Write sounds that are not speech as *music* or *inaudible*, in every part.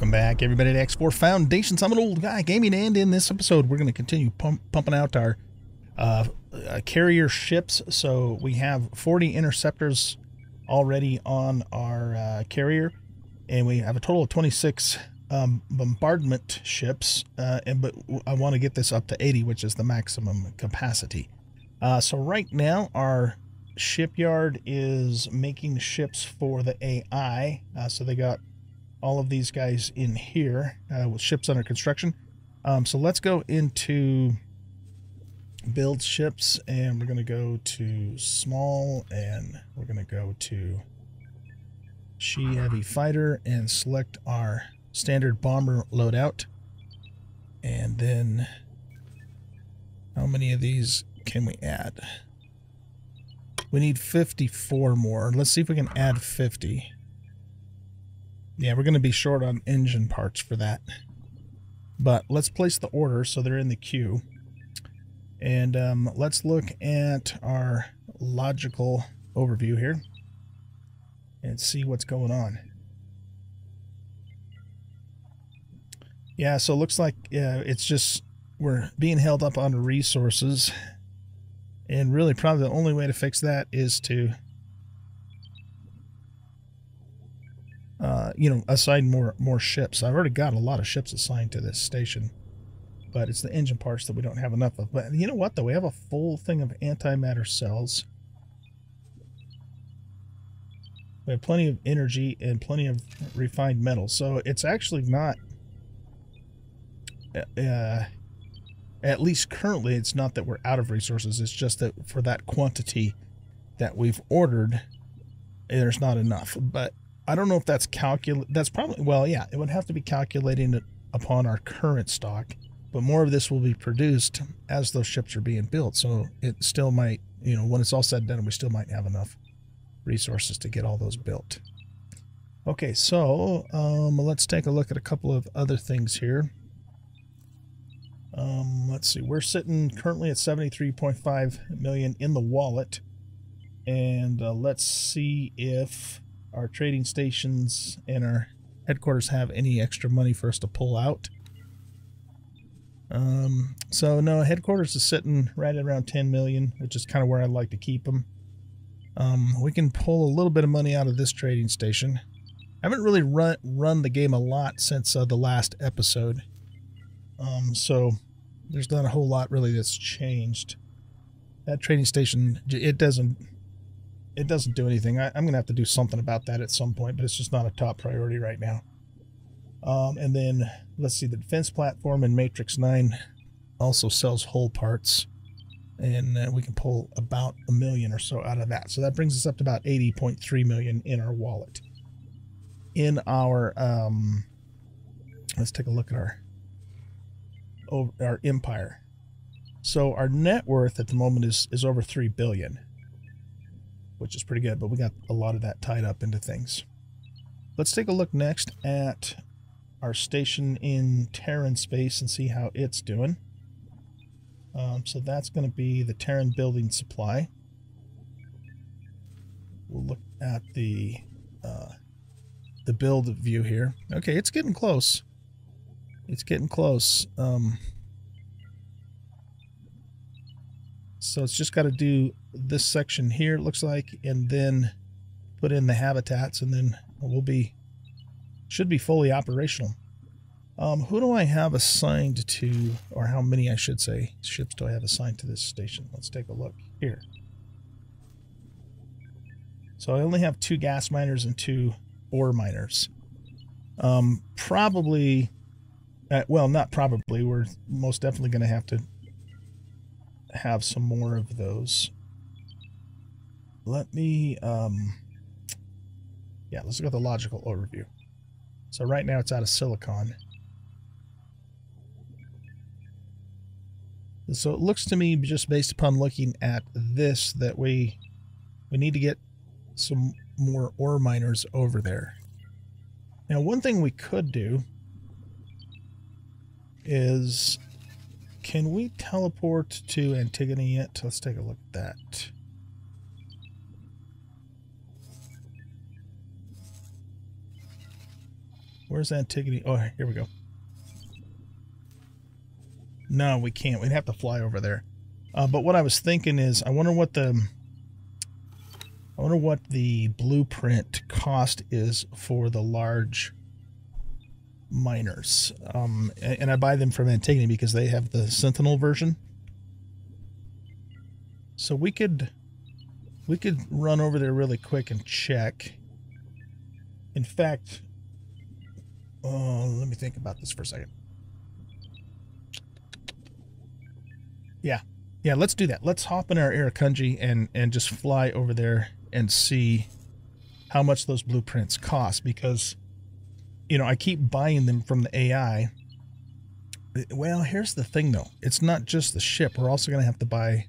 Welcome back, everybody, to X4 Foundations. I'm an old guy gaming, and in this episode, we're going to continue pump, pumping out our uh, uh, carrier ships. So we have 40 interceptors already on our uh, carrier, and we have a total of 26 um, bombardment ships. Uh, and but I want to get this up to 80, which is the maximum capacity. Uh, so right now, our shipyard is making ships for the AI. Uh, so they got all of these guys in here uh, with ships under construction. Um, so let's go into build ships and we're going to go to small and we're going to go to Shih heavy fighter and select our standard bomber loadout. And then how many of these can we add? We need 54 more. Let's see if we can add 50. Yeah, we're going to be short on engine parts for that. But let's place the order so they're in the queue. And um, let's look at our logical overview here and see what's going on. Yeah, so it looks like uh, it's just we're being held up on resources and really, probably the only way to fix that is to, uh, you know, assign more more ships. I've already got a lot of ships assigned to this station, but it's the engine parts that we don't have enough of. But you know what, though? We have a full thing of antimatter cells. We have plenty of energy and plenty of refined metal. So it's actually not... Uh, at least currently, it's not that we're out of resources. It's just that for that quantity that we've ordered, there's not enough. But I don't know if that's calculate. That's probably well, yeah. It would have to be calculating it upon our current stock. But more of this will be produced as those ships are being built. So it still might, you know, when it's all said and done, we still might have enough resources to get all those built. Okay, so um, let's take a look at a couple of other things here. Um, let's see, we're sitting currently at 73.5 million in the wallet. And uh, let's see if our trading stations and our headquarters have any extra money for us to pull out. Um, so no, headquarters is sitting right at around 10 million, which is kind of where I'd like to keep them. Um, we can pull a little bit of money out of this trading station. I haven't really run run the game a lot since uh, the last episode. Um, so there's not a whole lot really that's changed. That trading station, it doesn't, it doesn't do anything. I, am gonna have to do something about that at some point, but it's just not a top priority right now. Um, and then let's see, the defense platform in Matrix 9 also sells whole parts, and uh, we can pull about a million or so out of that. So that brings us up to about 80.3 million in our wallet. In our, um, let's take a look at our our empire. So our net worth at the moment is is over three billion, which is pretty good. But we got a lot of that tied up into things. Let's take a look next at our station in Terran space and see how it's doing. Um, so that's going to be the Terran building supply. We'll look at the uh, the build view here. Okay, it's getting close. It's getting close. Um, so it's just got to do this section here, it looks like, and then put in the habitats, and then we'll be, should be fully operational. Um, who do I have assigned to, or how many, I should say, ships do I have assigned to this station? Let's take a look here. So I only have two gas miners and two ore miners. Um, probably uh, well, not probably. We're most definitely going to have to have some more of those. Let me, um, yeah, let's look at the logical overview. So right now it's out of silicon. So it looks to me, just based upon looking at this, that we we need to get some more ore miners over there. Now, one thing we could do is can we teleport to Antigone yet? Let's take a look at that. Where's Antigone? Oh, here we go. No, we can't. We'd have to fly over there. Uh, but what I was thinking is, I wonder what the I wonder what the blueprint cost is for the large miners. Um, and, and I buy them from Antigone because they have the Sentinel version. So we could we could run over there really quick and check. In fact, uh, let me think about this for a second. Yeah, yeah, let's do that. Let's hop in our Irukandji and and just fly over there and see how much those blueprints cost because you know, I keep buying them from the AI. Well, here's the thing though. It's not just the ship. We're also going to have to buy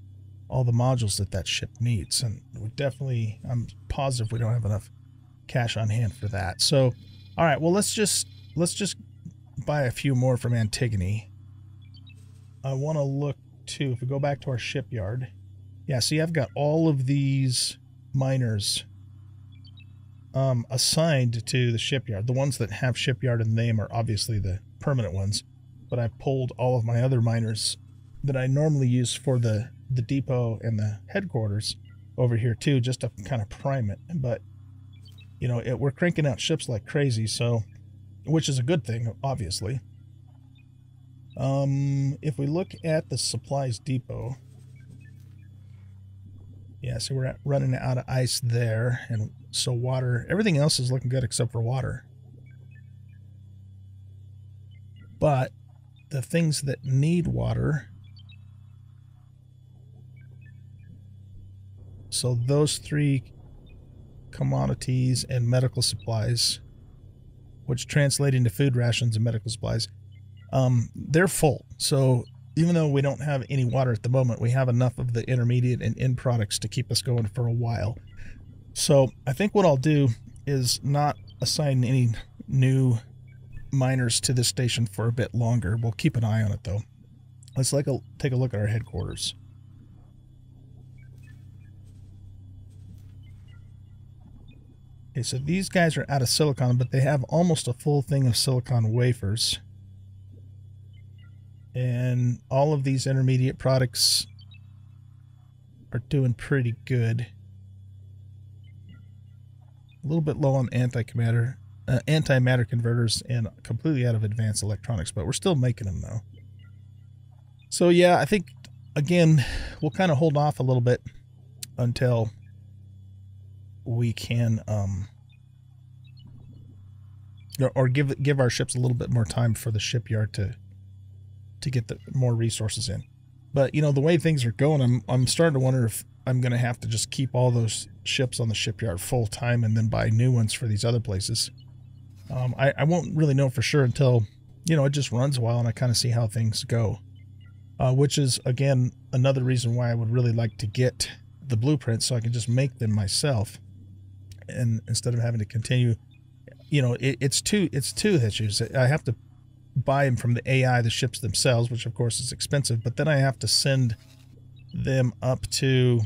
all the modules that that ship needs and we definitely I'm positive we don't have enough cash on hand for that. So, all right, well, let's just let's just buy a few more from Antigone. I want to look too if we go back to our shipyard. Yeah, see I've got all of these miners um, assigned to the shipyard. The ones that have shipyard in the name are obviously the permanent ones, but I pulled all of my other miners that I normally use for the, the depot and the headquarters over here too, just to kind of prime it. But, you know, it, we're cranking out ships like crazy, so, which is a good thing, obviously. Um, if we look at the supplies depot, yeah, so we're running out of ice there, and so water, everything else is looking good except for water. But the things that need water, so those three commodities and medical supplies, which translate into food rations and medical supplies, um, they're full. So even though we don't have any water at the moment, we have enough of the intermediate and end products to keep us going for a while. So I think what I'll do is not assign any new miners to this station for a bit longer. We'll keep an eye on it though. Let's like a, take a look at our headquarters. Okay, so these guys are out of silicon, but they have almost a full thing of silicon wafers. And all of these intermediate products are doing pretty good. A little bit low on antimatter, uh, antimatter converters and completely out of advanced electronics, but we're still making them though. So yeah, I think again, we'll kind of hold off a little bit until we can um, or give give our ships a little bit more time for the shipyard to to get the more resources in. But you know, the way things are going, I'm I'm starting to wonder if I'm going to have to just keep all those ships on the shipyard full time and then buy new ones for these other places. Um, I, I won't really know for sure until, you know, it just runs a while and I kind of see how things go. Uh, which is, again, another reason why I would really like to get the blueprints so I can just make them myself. And instead of having to continue, you know, it, it's two, it's two issues. I have to buy them from the AI, the ships themselves, which of course is expensive, but then I have to send them up to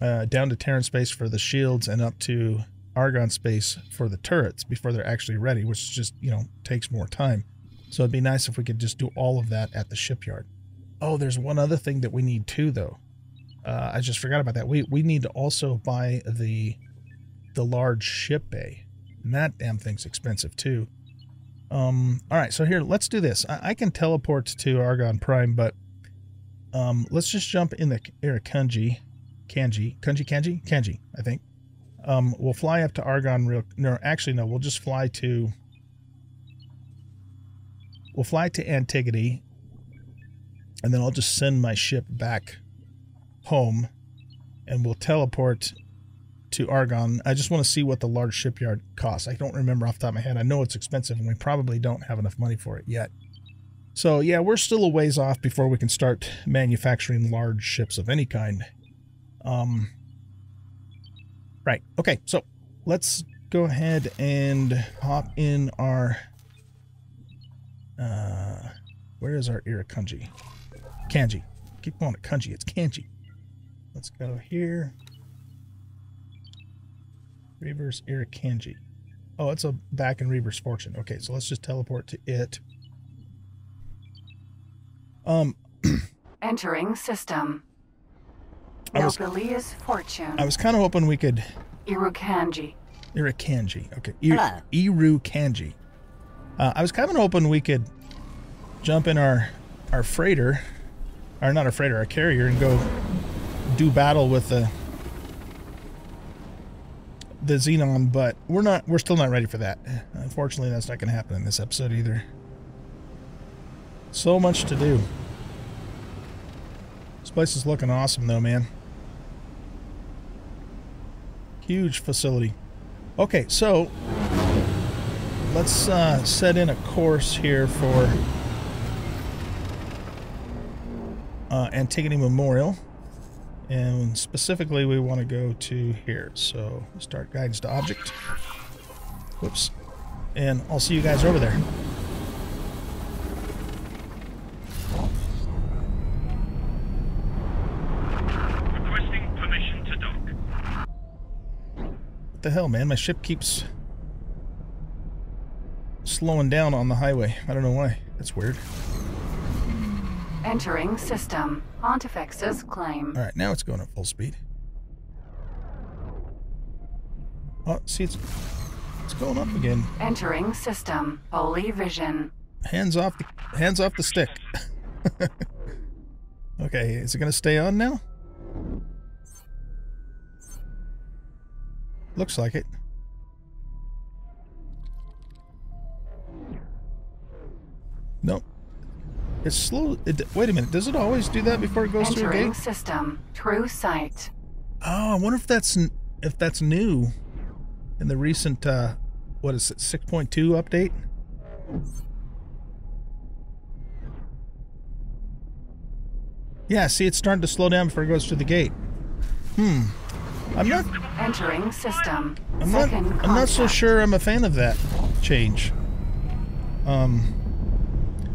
uh, down to Terran space for the shields and up to Argon space for the turrets before they're actually ready, which just, you know, takes more time. So it'd be nice if we could just do all of that at the shipyard. Oh, there's one other thing that we need too, though. Uh, I just forgot about that. We we need to also buy the the large ship bay, and that damn thing's expensive too. Um, all right, so here, let's do this. I, I can teleport to Argon Prime, but um, let's just jump in the Irukandji. Kanji. Kanji, Kanji? Kanji, I think. Um, we'll fly up to Argon real... No, actually, no. We'll just fly to... We'll fly to Antigone. And then I'll just send my ship back home. And we'll teleport to Argon. I just want to see what the large shipyard costs. I don't remember off the top of my head. I know it's expensive, and we probably don't have enough money for it yet. So yeah, we're still a ways off before we can start manufacturing large ships of any kind. Um, right. Okay. So let's go ahead and hop in our. Uh, where is our Irukandji? Kanji. Keep calling it Kanji. It's Kanji. Let's go here. Reverse Irukandji. Oh, it's a back in Reaver's Fortune. Okay, so let's just teleport to it. Um, *clears throat* Entering system. I was- Nopileos' fortune. I was kind of hoping we could Irukanji. Irukanji. Okay. Hello. Iru Kanji. Uh, I was kind of hoping we could jump in our our freighter, or not a freighter, our carrier, and go do battle with the the Xenon, but we're not. We're still not ready for that. Unfortunately, that's not going to happen in this episode either. So much to do. This place is looking awesome, though, man. Huge facility. Okay, so let's uh, set in a course here for uh, Antigone Memorial. And specifically, we want to go to here. So start guidance to object. Whoops. And I'll see you guys over there. Requesting permission to dock. What the hell, man? My ship keeps slowing down on the highway. I don't know why. That's weird. Entering system. Pontifex's claim. All right, now it's going at full speed. Oh, see, it's it's going up again. Entering system. Holy vision. Hands off the hands off the stick. *laughs* okay, is it going to stay on now? Looks like it. Nope. It's slow. It, wait a minute. Does it always do that before it goes through a Entering gate? system. True sight. Oh, I wonder if that's if that's new in the recent uh what is it 6.2 update? Yeah, see it's starting to slow down before it goes through the gate. Hmm. I'm not Entering system. I'm not I'm not so sure I'm a fan of that change. Um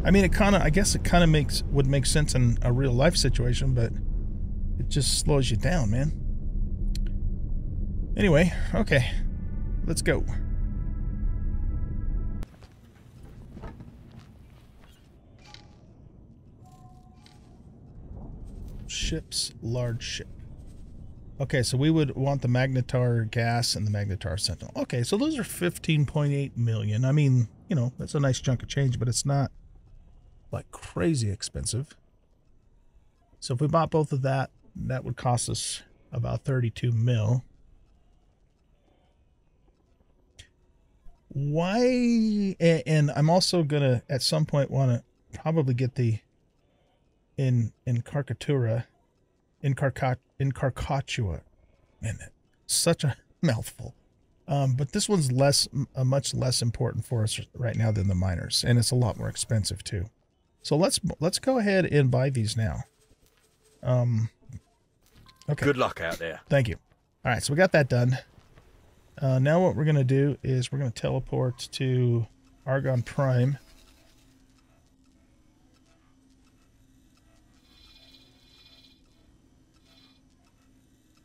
I mean it kind of I guess it kind of makes would make sense in a real life situation, but it just slows you down, man. Anyway, okay. Let's go. Ships, large ship. Okay, so we would want the Magnetar gas and the Magnetar Sentinel. Okay, so those are 15.8 million. I mean, you know, that's a nice chunk of change, but it's not like crazy expensive. So if we bought both of that, that would cost us about 32 mil. Why? And I'm also gonna at some point want to probably get the in in Carcatura, in Carcat in Carcatua. Man, such a mouthful. Um, but this one's less, uh, much less important for us right now than the miners, and it's a lot more expensive too. So let's let's go ahead and buy these now. Um, okay. Good luck out there. Thank you. All right, so we got that done. Uh, now what we're going to do is we're going to teleport to Argon Prime.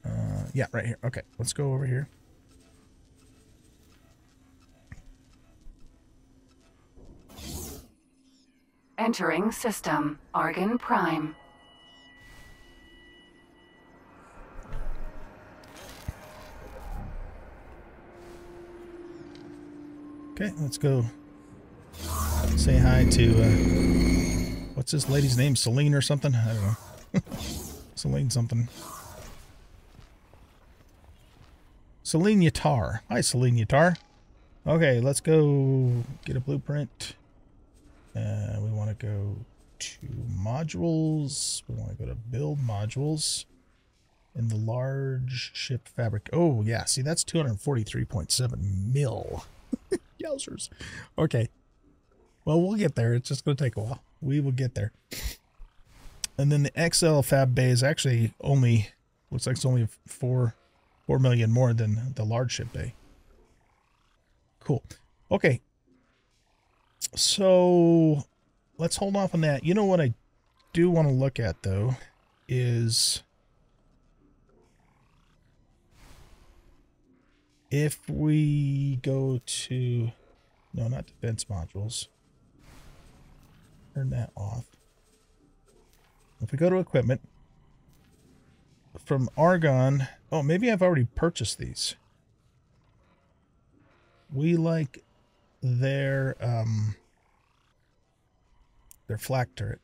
Uh, yeah, right here. Okay, let's go over here. Entering system. Argon Prime. Okay, let's go say hi to, uh, what's this lady's name? Celine or something? I don't know. *laughs* Celine something. Celine Yatar. Hi, Celine Yatar. Okay, let's go get a blueprint. Uh, we want to go to modules. We want to go to build modules in the large ship fabric. Oh, yeah. See, that's 243.7 mil. *laughs* Yowzers. Okay. Well, we'll get there. It's just going to take a while. We will get there. And then the XL fab bay is actually only, looks like it's only four, four million more than the large ship bay. Cool. Okay. So let's hold off on that. You know what I do want to look at though is if we go to no, not defense modules. Turn that off. If we go to equipment from Argon, oh, maybe I've already purchased these. We like their um their flak turret.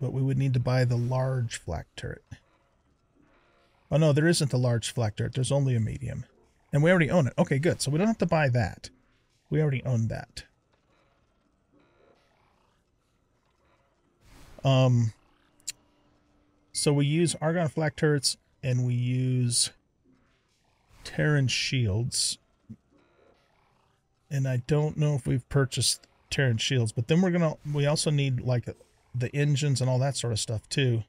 But we would need to buy the large flak turret. Oh no, there isn't a large flak turret. There's only a medium. And we already own it. Okay, good. So we don't have to buy that. We already own that. Um so we use Argon flak turrets and we use Terran shields. And I don't know if we've purchased Terran shields, but then we're gonna we also need like the engines and all that sort of stuff too.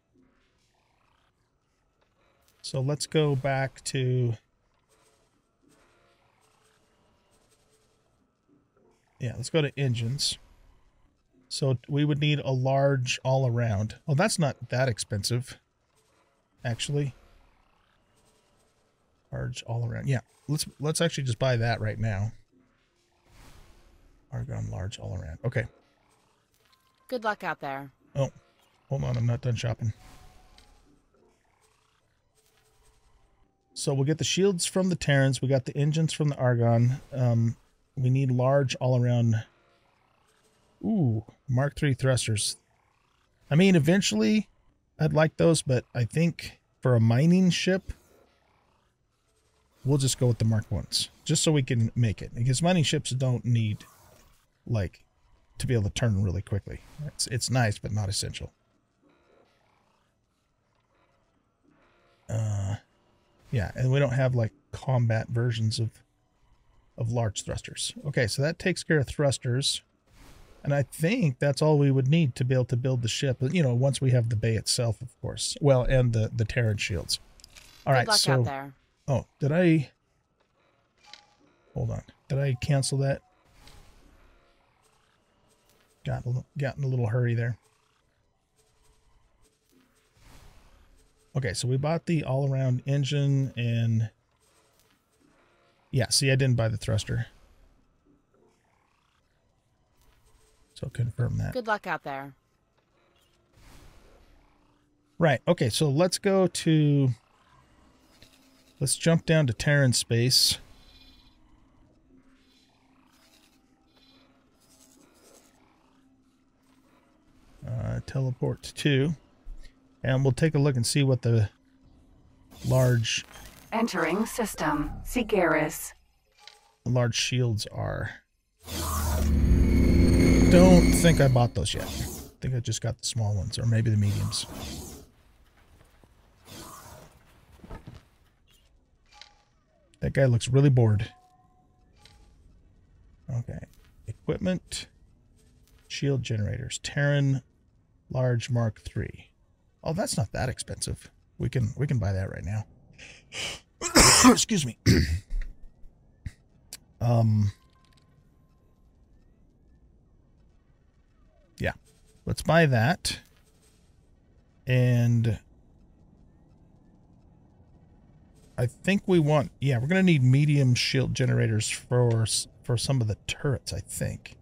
So let's go back to Yeah, let's go to engines. So we would need a large all around. Oh, that's not that expensive, actually. Large all around. Yeah, let's let's actually just buy that right now. Argon large all around. Okay. Good luck out there. Oh, hold on, I'm not done shopping. So we'll get the shields from the Terrans. We got the engines from the Argon. Um, we need large all around. Ooh, Mark III thrusters. I mean, eventually I'd like those, but I think for a mining ship, we'll just go with the Mark ones, just so we can make it. Because mining ships don't need, like, to be able to turn really quickly. It's it's nice, but not essential. Uh, yeah, and we don't have like combat versions of of large thrusters. Okay, so that takes care of thrusters. And I think that's all we would need to be able to build the ship. You know, once we have the bay itself, of course. Well, and the the Terran shields. All Good right, luck so out there. oh, did I? Hold on, did I cancel that? Got got in a little hurry there. Okay, so we bought the all-around engine and yeah, see, I didn't buy the thruster. So confirm that. Good luck out there. Right. Okay. So let's go to. Let's jump down to Terran space. Uh, teleport to and we'll take a look and see what the large Entering system. Segaris. large shields are. Don't think I bought those yet. I think I just got the small ones, or maybe the mediums. That guy looks really bored. Okay. Equipment. Shield generators. Terran large Mark III. Oh, that's not that expensive. We can we can buy that right now. *coughs* Excuse me. *coughs* um Yeah. Let's buy that. And I think we want yeah, we're to need medium shield generators for for some of the turrets, I think.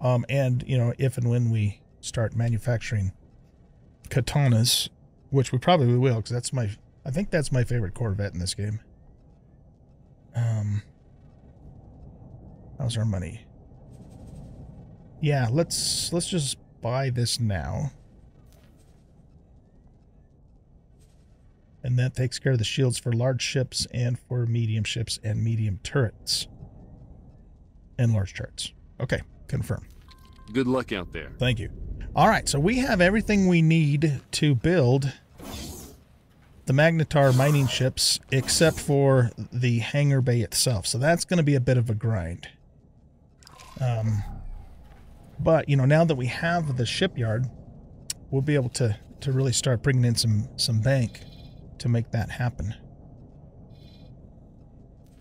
Um and, you know, if and when we start manufacturing katanas, which we probably will cuz that's my I think that's my favorite Corvette in this game. Um How's our money? Yeah, let's let's just buy this now. And that takes care of the shields for large ships and for medium ships and medium turrets. And large turrets. Okay, confirm. Good luck out there. Thank you. All right, so we have everything we need to build the Magnetar mining ships, except for the hangar bay itself. So that's going to be a bit of a grind. Um, but you know, now that we have the shipyard, we'll be able to to really start bringing in some some bank to make that happen.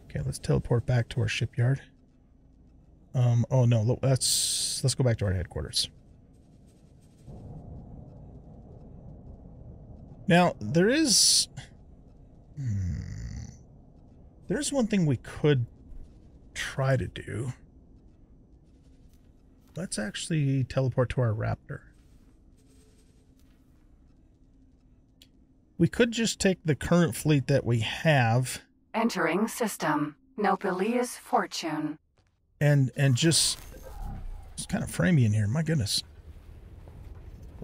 Okay, let's teleport back to our shipyard. Um, oh no, let's let's go back to our headquarters. Now there is. Hmm, There's one thing we could try to do. Let's actually teleport to our Raptor. We could just take the current fleet that we have Entering system. Nopileos' fortune. and and just it's kind of framey in here. My goodness.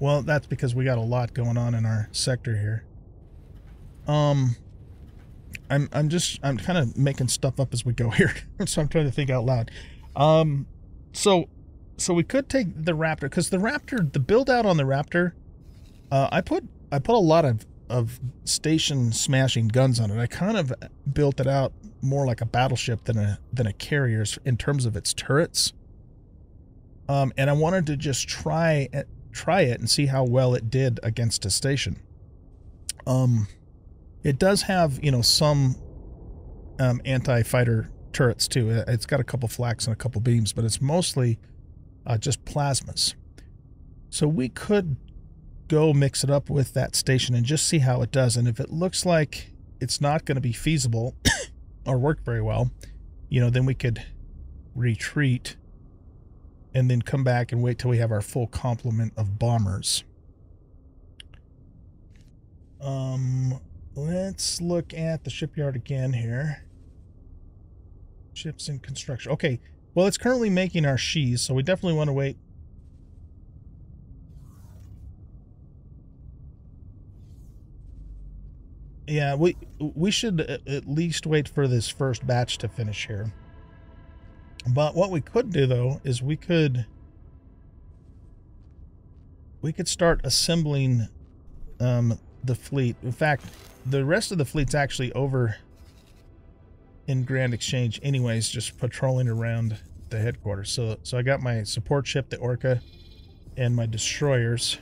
Well, that's because we got a lot going on in our sector here. Um, I'm I'm just I'm kind of making stuff up as we go *laughs* here, so I'm trying to think out loud. Um, so so we could take the Raptor because the Raptor, the build out on the Raptor, uh, I put I put a lot of of station smashing guns on it. I kind of built it out more like a battleship than a than a carrier in terms of its turrets. Um, and I wanted to just try try it and see how well it did against a station. Um, it does have you know some um, anti-fighter turrets too. It's got a couple flaks and a couple beams, but it's mostly uh, just plasmas. So we could go mix it up with that station and just see how it does. And if it looks like it's not going to be feasible *coughs* or work very well, you know, then we could retreat and then come back and wait till we have our full complement of bombers. Um, let's look at the shipyard again here. Ships in construction. Okay, well, it's currently making our Shihs, so we definitely want to wait Yeah, we we should at least wait for this first batch to finish here. But what we could do though is we could we could start assembling um, the fleet. In fact, the rest of the fleet's actually over in Grand Exchange, anyways, just patrolling around the headquarters. So so I got my support ship, the Orca, and my destroyers.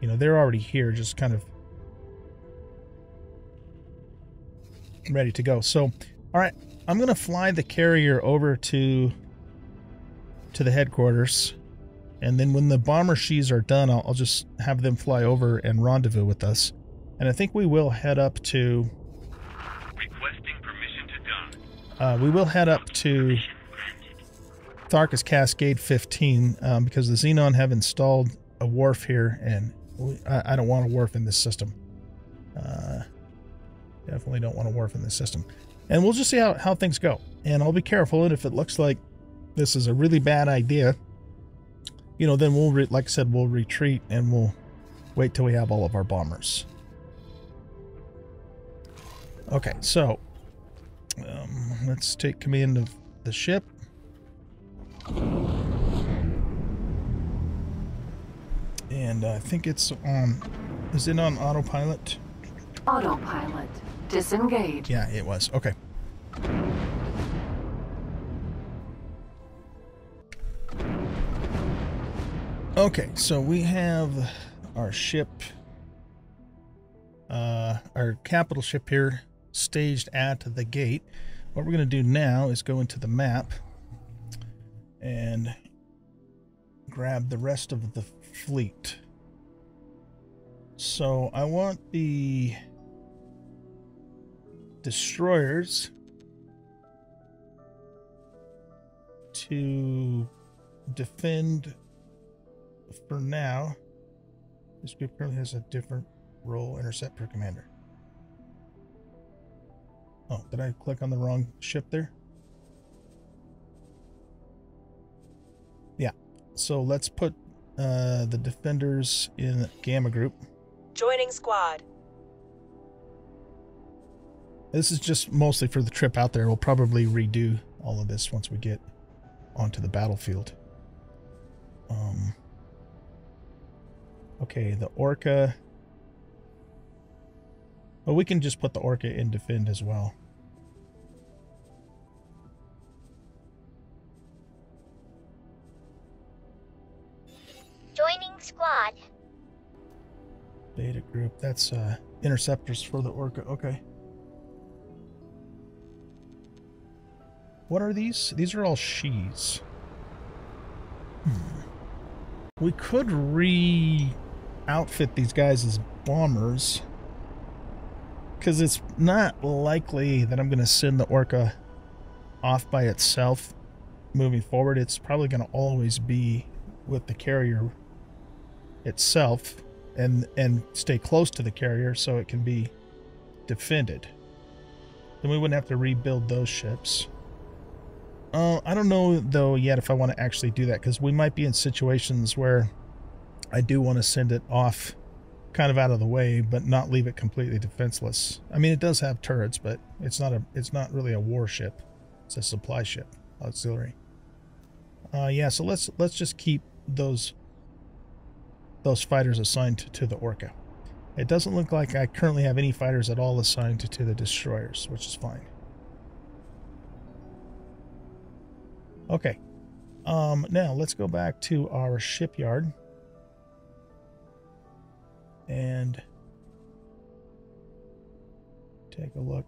You know, they're already here, just kind of ready to go. So, all right, I'm going to fly the carrier over to to the headquarters. And then when the bomber Shihs are done, I'll, I'll just have them fly over and rendezvous with us. And I think we will head up to Requesting permission to dock. uh, we will head up to Tharka's Cascade 15 um, because the Xenon have installed a wharf here, and we, I, I don't want a wharf in this system. Uh, definitely don't want a wharf in this system. And we'll just see how, how things go. And I'll be careful, and if it looks like this is a really bad idea, you know, then we'll, like I said, we'll retreat and we'll wait till we have all of our bombers. Okay, so um, let's take command of the ship. And I think it's on. Is it on autopilot? Autopilot. Disengage. Yeah, it was. Okay. Okay, so we have our ship, uh, our capital ship here staged at the gate. What we're going to do now is go into the map and grab the rest of the fleet. So I want the destroyers to defend for now. This group currently has a different role interceptor commander. Oh, did I click on the wrong ship there? Yeah. So let's put uh, the defenders in Gamma Group. Joining squad. This is just mostly for the trip out there. We'll probably redo all of this once we get onto the battlefield. Um, okay, the Orca. Well, we can just put the Orca in defend as well. Joining squad. Beta group. That's uh, interceptors for the Orca. Okay. What are these? These are all she's. Hmm. We could re outfit these guys as bombers. because it's not likely that I'm going to send the Orca off by itself moving forward. It's probably going to always be with the carrier itself and and stay close to the carrier so it can be defended. Then we wouldn't have to rebuild those ships. Uh, I don't know though yet if I want to actually do that because we might be in situations where I do want to send it off kind of out of the way, but not leave it completely defenseless. I mean, it does have turrets, but it's not a it's not really a warship. It's a supply ship, auxiliary. Uh, yeah, so let's let's just keep those those fighters assigned to, the Orca. It doesn't look like I currently have any fighters at all assigned to the destroyers, which is fine. Okay. Um, now let's go back to our shipyard. And take a look.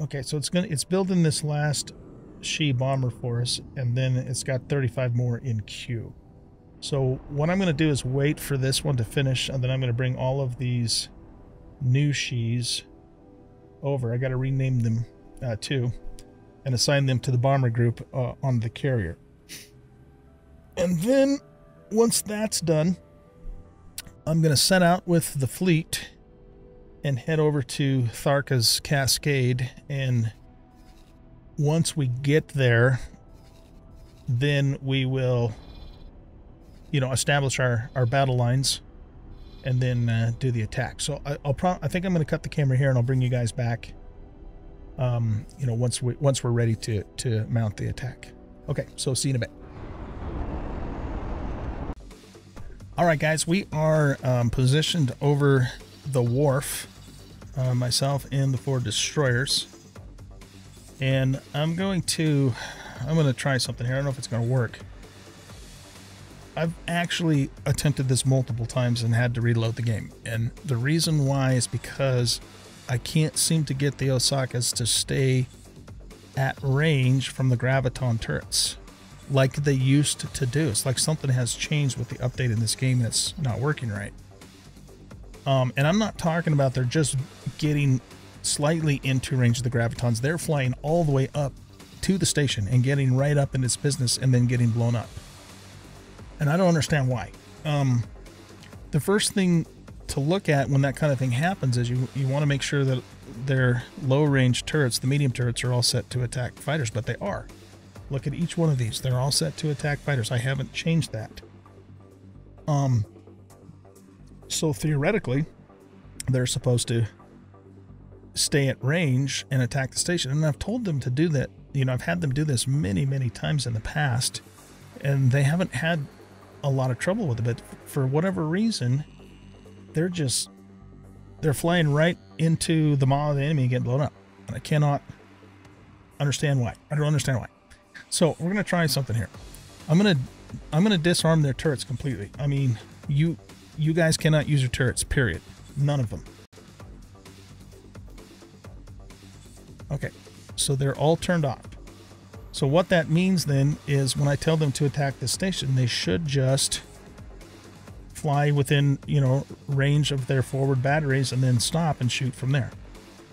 Okay, so it's gonna it's building this last Shih bomber for us, and then it's got 35 more in queue. So what I'm to do is wait for this one to finish, and then I'm to bring all of these new she's over. I got to rename them uh, too, and assign them to the bomber group uh, on the carrier. And then once that's done, I'm going to set out with the fleet and head over to Tharka's Cascade. And once we get there, then we will, you know, establish our, our battle lines and then uh, do the attack. So I, will pro- I think I'm going to cut the camera here and I'll bring you guys back. Um, you know, once we once we're ready to to mount the attack. Okay, so see you in a bit. All right, guys, we are um, positioned over the wharf, uh, myself and the four destroyers. And I'm going to, I'm going to try something here. I don't know if it's going to work. I've actually attempted this multiple times and had to reload the game. And the reason why is because I can't seem to get the Osakas to stay at range from the Graviton turrets like they used to do. It's like something has changed with the update in this game and it's not working right. Um, and I'm not talking about they're just getting slightly into range of the gravitons. They're flying all the way up to the station and getting right up in its business and then getting blown up. And I don't understand why. Um, the first thing to look at when that kind of thing happens is you you want to make sure that their low range turrets, the medium turrets, are all set to attack fighters, but they are. Look at each one of these. They're all set to attack fighters. I haven't changed that. Um, so theoretically, they're supposed to stay at range and attack the station. And I've told them to do that. You know, I've had them do this many, many times in the past, and they haven't had a lot of trouble with it. But for whatever reason, they're just they're flying right into the maw of the enemy and getting blown up. And I cannot understand why. I don't understand why. So we're gonna try something here. I'm gonna I'm gonna disarm their turrets completely. I mean, you you guys cannot use your turrets. Period. None of them. Okay, so they're all turned off. So what that means then is when I tell them to attack the station, they should just fly within, you know, range of their forward batteries and then stop and shoot from there.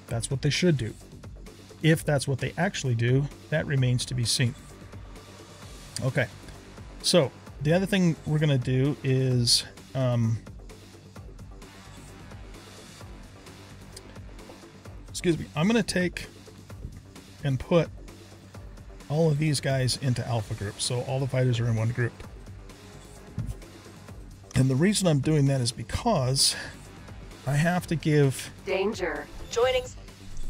That's what they should do. If that's what they actually do, that remains to be seen. Okay. So the other thing we're going to do is um, excuse me, I'm going to take and put all of these guys into alpha group. So all the fighters are in one group. And the reason I'm doing that is because I have to give Danger. Joining.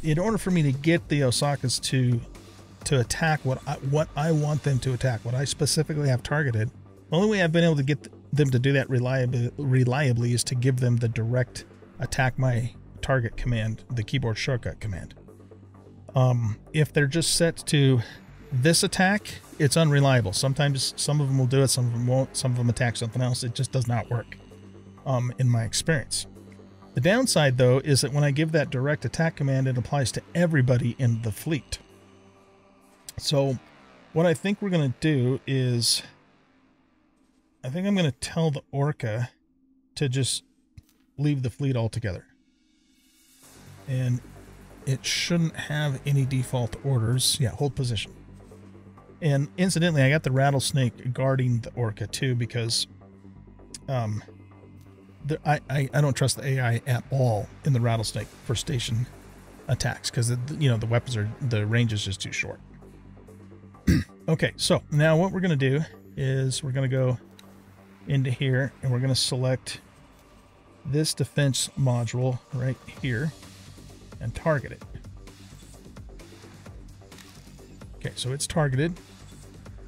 in order for me to get the Osakas to to attack what I, what I want them to attack, what I specifically have targeted. The only way I've been able to get them to do that reliably, reliably is to give them the direct attack my target command, the keyboard shortcut command. Um, if they're just set to this attack, it's unreliable. Sometimes some of them will do it, some of them won't. Some of them attack something else. It just does not work, um, in my experience. The downside, though, is that when I give that direct attack command, it applies to everybody in the fleet. So what I think we're going to do is I think I'm going to tell the orca to just leave the fleet altogether. And it shouldn't have any default orders. Yeah, hold position. And incidentally, I got the rattlesnake guarding the orca too because um, the, I, I I don't trust the AI at all in the rattlesnake for station attacks because you know the weapons are the range is just too short. *clears throat* okay, so now what we're gonna do is we're gonna go into here and we're gonna select this defense module right here and target it. Okay, so it's targeted.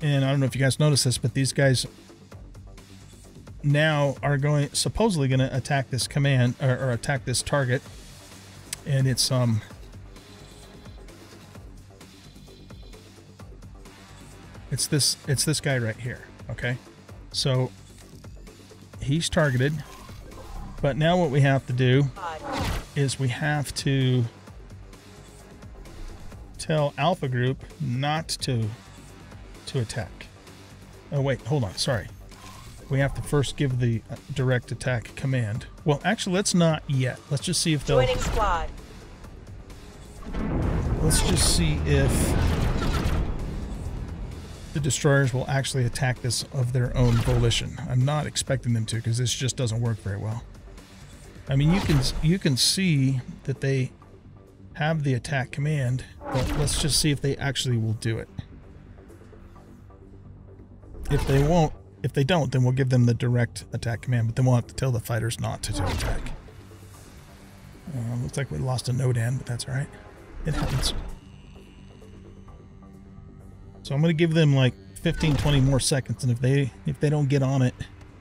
And I don't know if you guys noticed this, but these guys now are going supposedly going to attack this command or, or attack this target. And it's um it's this it's this guy right here, okay? So he's targeted. But now what we have to do is we have to tell Alpha Group not to to attack. Oh wait, hold on. Sorry. We have to first give the uh, direct attack command. Well, actually, let's not yet. Let's just see if they'll. Joining squad. Let's just see if the destroyers will actually attack this of their own volition. I'm not expecting them to because this just doesn't work very well. I mean, you can you can see that they have the attack command, but let's just see if they actually will do it. If they won't, if they don't, then we'll give them the direct attack command, but then we'll have to tell the fighters not to, attack. Uh, looks like we lost a node end, but that's alright. It happens. So I'm going to give them like 15, 20 more seconds, and if they if they don't get on it,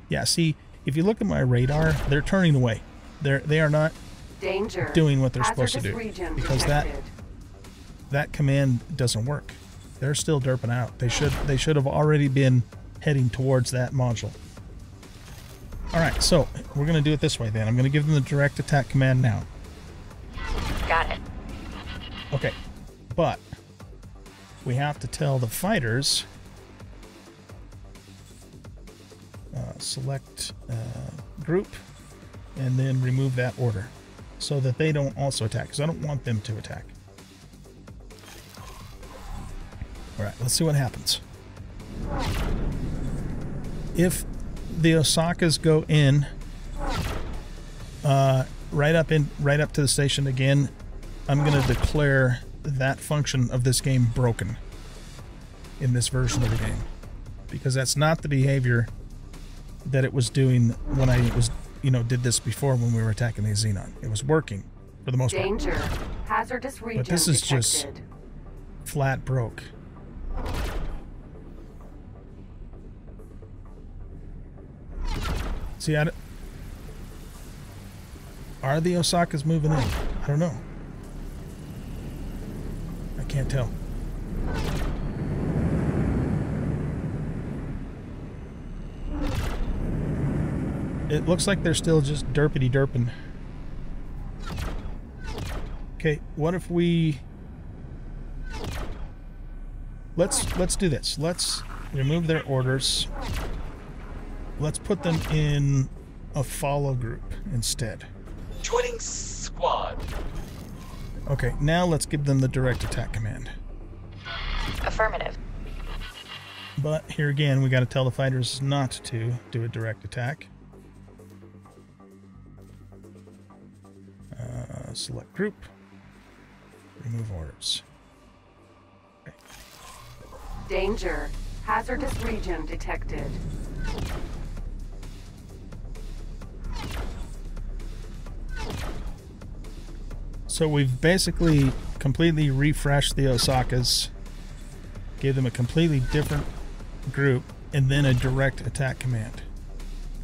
yeah. See, if you look at my radar, they're turning away. They're they are not Danger. doing what they're supposed to do because detected. that command doesn't work. They're still derping out. They should they should have already been heading towards that module. All right, so we're gonna do it this way then. I'm gonna give them the direct attack command now. Got it. Okay, but we have to tell the fighters uh, select uh, group and then remove that order so that they don't also attack because I don't want them to attack. All right, let's see what happens. If the Osakas go in, uh, right up in, right up to the station again, I'm going to declare that function of this game broken in this version of the game because that's not the behavior that it was doing when I was, you know, did this before when we were attacking the Xenon. It was working for the most part. Danger. Hazardous region this is just- flat broke. See, I are the Osakas moving in? I don't know. I can't tell. It looks like they're still just derpity derping. Okay, what if we let's let's do this. Let's remove their orders. Let's put them in a follow group instead. Joining squad. Okay, now let's give them the direct attack command. Affirmative. But here again, we got to tell the fighters not to do a direct attack. Uh, select group. Remove orders. Danger. Hazardous region detected. So we've basically completely refreshed the Osakas, gave them a completely different group, and then a direct attack command.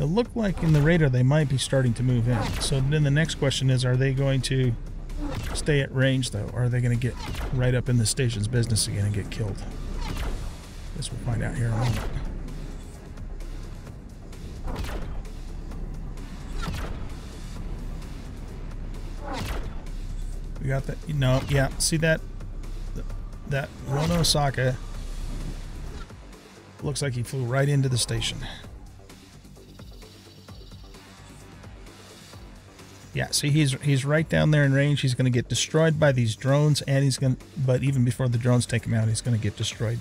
It looked like in the radar they might be starting to move in. So then the next question is, are they going to stay at range though, or are they going to get right up in the station's business again and get killed? Guess we'll find out here in a moment. We got that. No, yeah. See that? That one Osaka looks like he flew right into the station. Yeah, see, he's he's right down there in range. He's going to get destroyed by these drones, and he's going. to But even before the drones take him out, he's going to get destroyed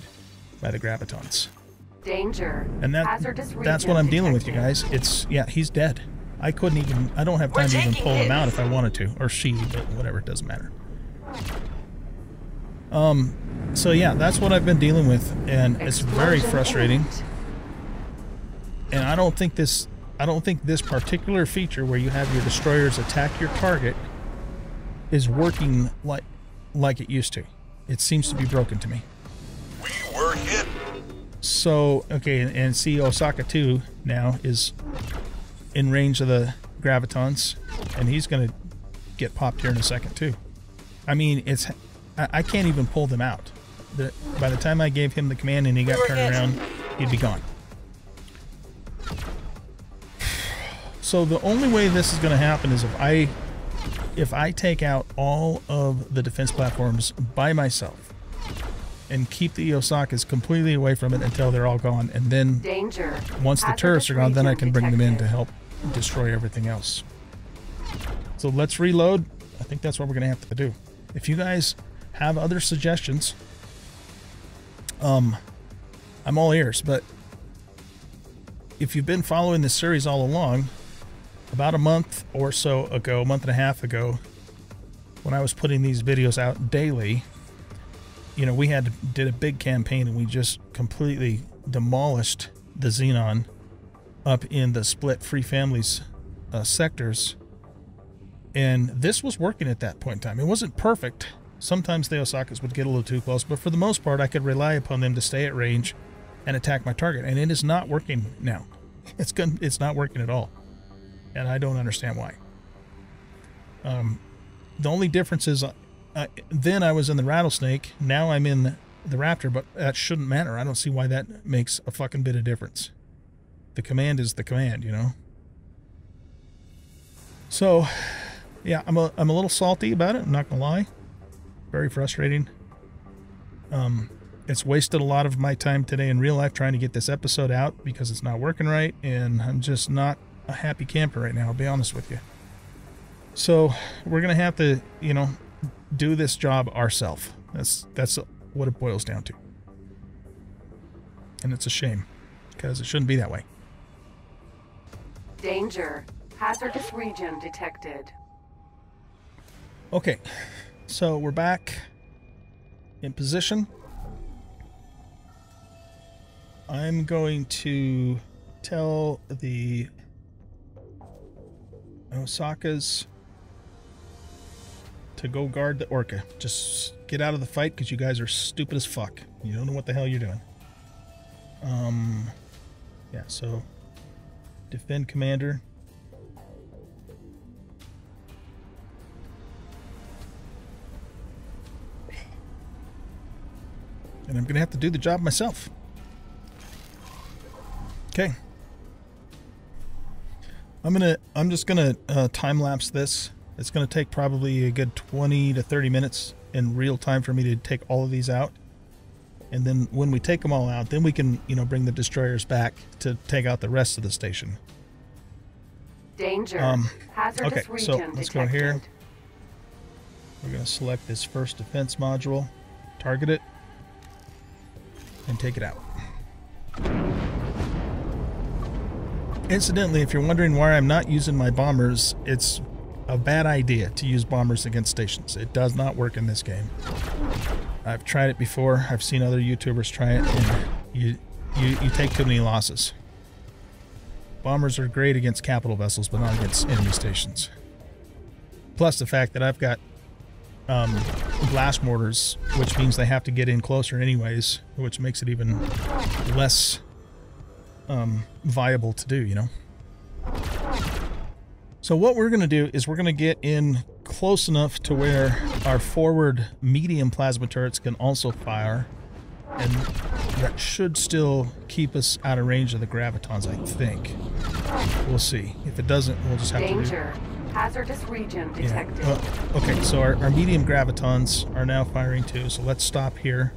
by the gravitons. Danger. And that that's what I'm dealing with, you guys. It's yeah, he's dead. I couldn't even. I don't have time to even pull him out if I wanted to, or she, but whatever. It doesn't matter. Um. So yeah, that's what I've been dealing with, and it's very frustrating. And I don't think this I don't think this particular feature where you have your destroyers attack your target is working like like it used to. It seems to be broken to me. We were hit. So okay, and, and see Osaka 2 now is in range of the gravitons, and he's gonna get popped here in a second too. I mean, it's I, I can't even pull them out. The, by the time I gave him the command and he got turned around, he'd be gone. So the only way this is going to happen is if I if I take out all of the defense platforms by myself and keep the Osakas completely away from it until they're all gone, and then Danger. once the Hazardous turrets are gone, then I can bring them in to detected. help destroy everything else. So let's reload. I think that's what we're gonna have to do. If you guys have other suggestions, um, I'm all ears. But if you've been following this series all along, about a month or so ago, a month and a half ago, when I was putting these videos out daily, you know, we had did a big campaign and we just completely demolished the Xenon up in the split free families uh, sectors. And this was working at that point in time. It wasn't perfect. Sometimes the Osakas would get a little too close, but for the most part, I could rely upon them to stay at range and attack my target. And it is not working now. *laughs* It's good. It's not working at all, and I don't understand why. Um, the only difference is, uh, uh, then I was in the rattlesnake. Now I'm in the raptor, but that shouldn't matter. I don't see why that makes a fucking bit of difference. The command is the command, you know. So, yeah, I'm a I'm a little salty about it. I'm not gonna lie. Very frustrating. Um, it's wasted a lot of my time today in real life trying to get this episode out because it's not working right, and I'm just not a happy camper right now. I'll be honest with you. So we're gonna have to, you know, do this job ourselves. That's that's what it boils down to, and it's a shame because it shouldn't be that way. Danger. Hazardous region detected. Okay, so we're back in position. I'm going to tell the Osakas to go guard the Orca. Just get out of the fight because you guys are stupid as fuck. You don't know what the hell you're doing. Um, yeah, so defend commander. and I'm gonna have to do the job myself. Okay. I'm gonna. I'm just gonna uh, time lapse this. It's gonna take probably a good 20 to 30 minutes in real time for me to take all of these out, and then when we take them all out, then we can, you know, bring the destroyers back to take out the rest of the station. Danger. Um, Hazardous okay, so region let's detected. go here. We're gonna select this first defense module, target it, and take it out. Incidentally, if you're wondering why I'm not using my bombers, it's a bad idea to use bombers against stations. It does not work in this game. I've tried it before. I've seen other YouTubers try it, and you you, you take too many losses. Bombers are great against capital vessels, but not against enemy stations. Plus the fact that I've got um, blast mortars, which means they have to get in closer anyways, which makes it even less um, viable to do, you know? So what we're going to do is we're going to get in close enough to where our forward medium plasma turrets can also fire, and that should still keep us out of range of the gravitons, I think. We'll see. If it doesn't, we'll just have to do Danger. Hazardous region yeah. detected. Okay, so our, our medium gravitons are now firing too, so let's stop here.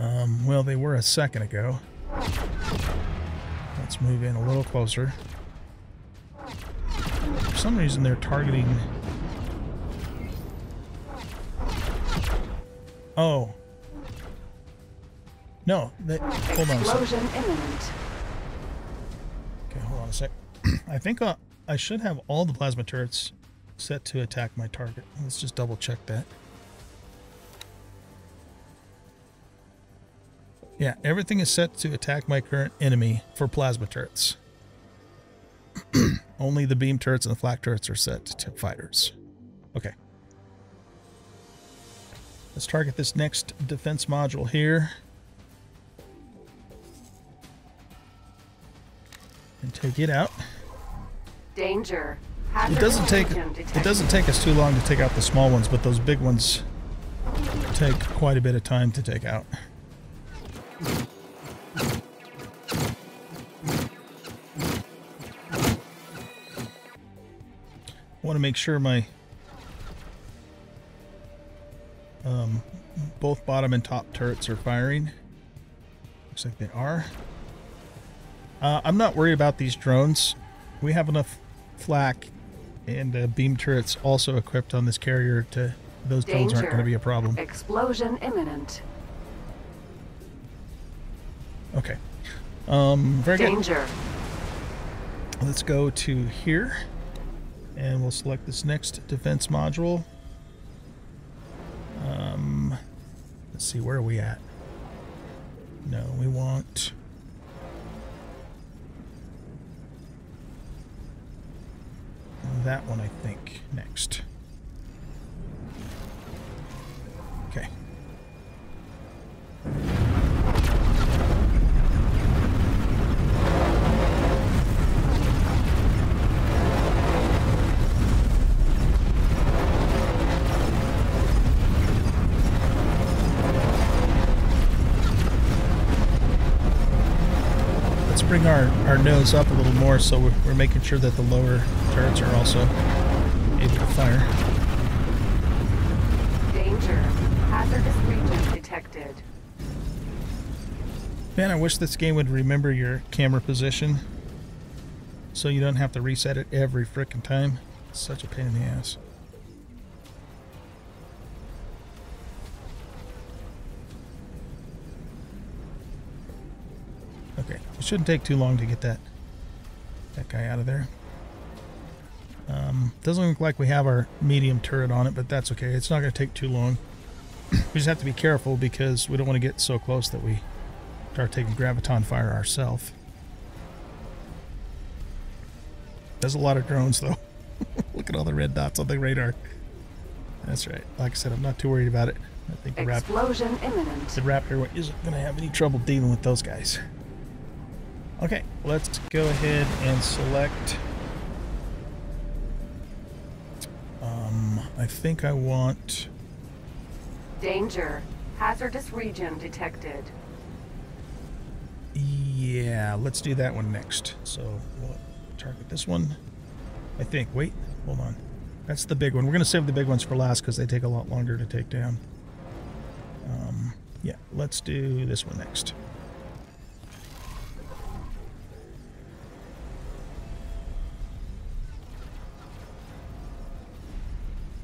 Um, well, they were a second ago. Let's move in a little closer. For some reason, they're targeting. Oh. No, they, hold on a. Explosion imminent. Okay, hold on a sec. *clears throat* I think uh, I should have all the plasma turrets set to attack my target. Let's just double check that. Yeah, everything is set to attack my current enemy for plasma turrets. *clears throat* Only the beam turrets and the flak turrets are set to fighters. Okay. Let's target this next defense module here. And take it out. Danger. It doesn't take it doesn't take us too long to take out the small ones, but those big ones take quite a bit of time to take out. Want to make sure my um, both bottom and top turrets are firing. Looks like they are. Uh, I'm not worried about these drones. We have enough flak and uh, beam turrets also equipped on this carrier to those drones aren't going to be a problem. Explosion imminent. Okay. Um, very good. Danger. Let's go to here and we'll select this next defense module. Um, let's see, where are we at? No, we want. That one, I think, next. Nose up a little more so we're, we're making sure that the lower turrets are also able to fire. Danger. Hazardous region detected. Man, I wish this game would remember your camera position so you don't have to reset it every frickin' time. It's such a pain in the ass. It shouldn't take too long to get that that guy out of there. Um, doesn't look like we have our medium turret on it, but that's okay. It's not going to take too long. *clears throat* we just have to be careful because we don't want to get so close that we start taking graviton fire ourselves. There's a lot of drones though. *laughs* Look at all the red dots on the radar. That's right. Like I said, I'm not too worried about it. I think the, Explosion imminent. the Raptor isn't going to have any trouble dealing with those guys. Okay, let's go ahead and select. Um, I think I want. Danger. Hazardous region detected. Yeah, let's do that one next. So we'll target this one. I think. Wait, hold on. That's the big one. We're going to save the big ones for last because they take a lot longer to take down. Um, yeah, let's do this one next.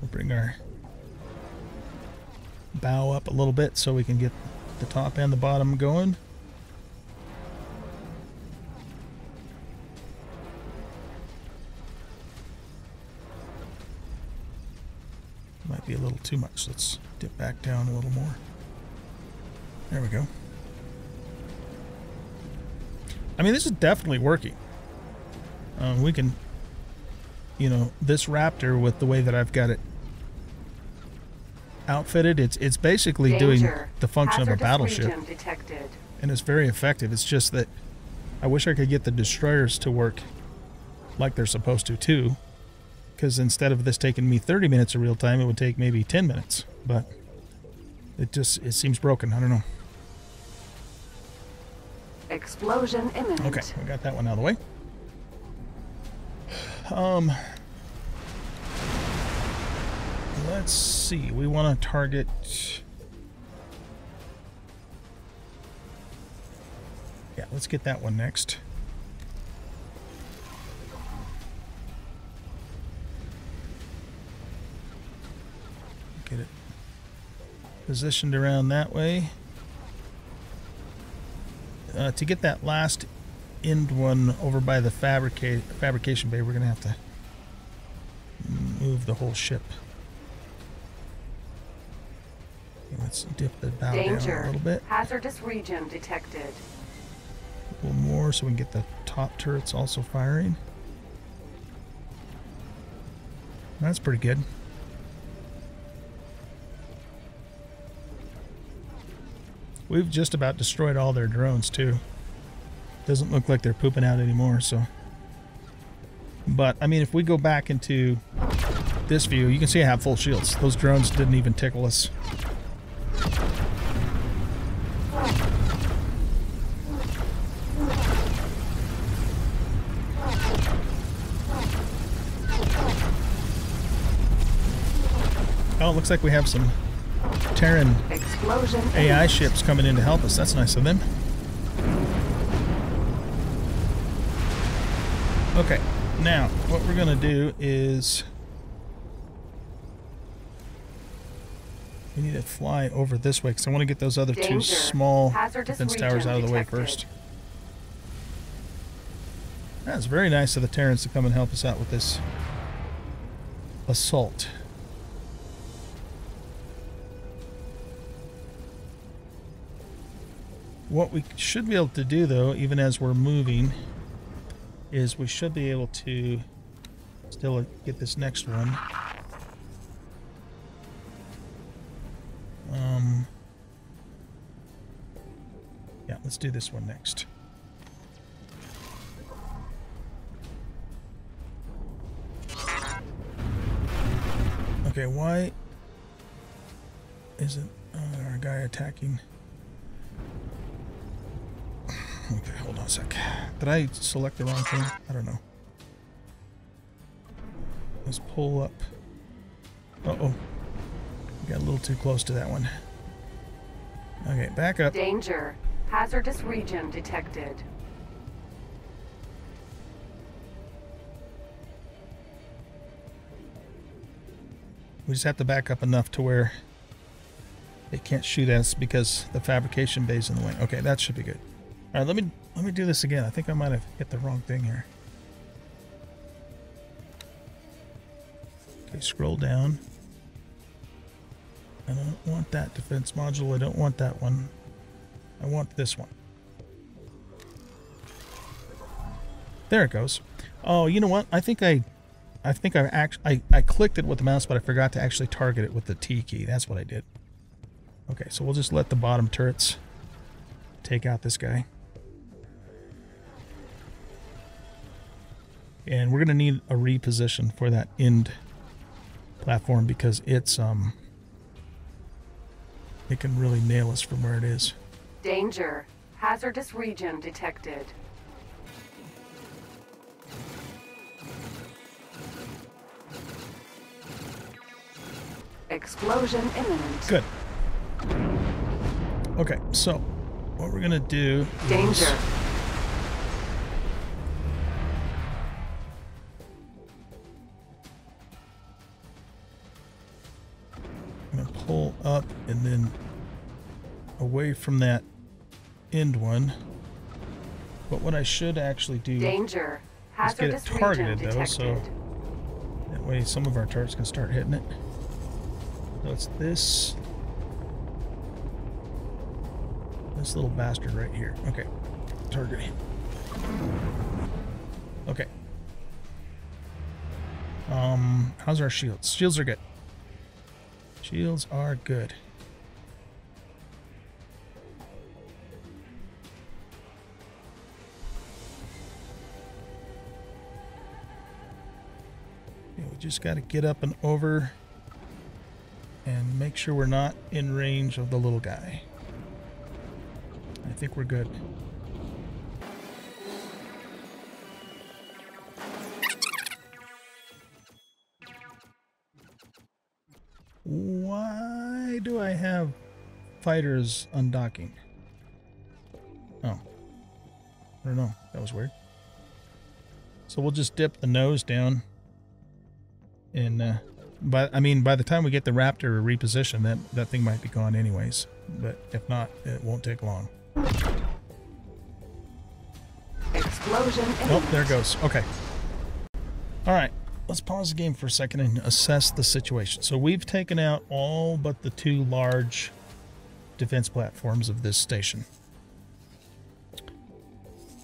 We'll bring our bow up a little bit so we can get the top and the bottom going. Might be a little too much. Let's dip back down a little more. There we go. I mean, this is definitely working. Um, we can, you know, this Raptor with the way that I've got it outfitted, it's it's basically doing the function of a battleship, and it's very effective. It's just that I wish I could get the destroyers to work like they're supposed to too, because instead of this taking me 30 minutes of real time, it would take maybe 10 minutes. But it just it seems broken. I don't know. Explosion imminent. Okay, we got that one out of the way. *sighs* Um, let's see. We want to target... Yeah, let's get that one next. Get it positioned around that way. Uh, to get that last end one over by the fabricate, fabrication bay, we're going to have to move the whole ship. Let's dip the bow down a Danger. little bit, Hazardous region detected. a little more, so we can get the top turrets also firing. That's pretty good. We've just about destroyed all their drones too. Doesn't look like they're pooping out anymore, so. But I mean, if we go back into this view, you can see I have full shields. Those drones didn't even tickle us. It looks like we have some Terran Explosion AI imminent. ships coming in to help us. That's nice of them. Okay, now what we're gonna do is we need to fly over this way because I want to get those other two small Hazardous defense towers out of the way first. That's very nice of the Terrans to come and help us out with this assault. What we should be able to do, though, even as we're moving, is we should be able to still get this next one. Um, yeah, let's do this one next. Okay, why isn't uh, our guy attacking? Okay, hold on a sec. Did I select the wrong thing? I don't know. Let's pull up. Uh-oh. Got a little too close to that one. Okay, back up. Danger. Hazardous region detected. We just have to back up enough to where they can't shoot us because the fabrication bay's in the way. Okay, that should be good. All right, let me let me do this again. I think I might have hit the wrong thing here. Okay, scroll down. I don't want that defense module. I don't want that one. I want this one. There it goes. Oh, you know what? I think I I think I act I, I clicked it with the mouse, but I forgot to actually target it with the T key. That's what I did. Okay, so we'll just let the bottom turrets take out this guy. And we're gonna need a reposition for that end platform because it's um it can really nail us from where it is. Danger. Hazardous region detected. Explosion imminent. Good. Okay, so what we're gonna do Danger. I'm pull up and then away from that end one. But what I should actually do Danger. Let's get it targeted, though, so- that way some of our turrets can start hitting it. So it's this this little bastard right here. Okay. Target him. Okay. Um how's our shields? Shields are good. Shields are good. Okay, we just got to get up and over and make sure we're not in range of the little guy. I think we're good. Fighters undocking? Oh. I don't know. That was weird. So we'll just dip the nose down and uh, But I mean, by the time we get the Raptor repositioned, that that thing might be gone anyways. But if not, it won't take long. Explosion Oh, there it goes. Okay. All right. Let's pause the game for a second and assess the situation. So we've taken out all but the two large defense platforms of this station.